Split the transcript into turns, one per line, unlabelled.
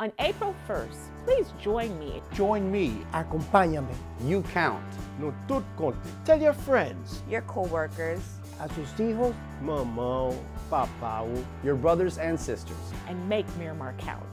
On April 1st, please join me.
Join me.
Acompáñame.
You count.
No tudo conte. Tell your friends.
Your coworkers.
A sus hijos.
Mamão, papau.
Your brothers and sisters.
And make Miramar count.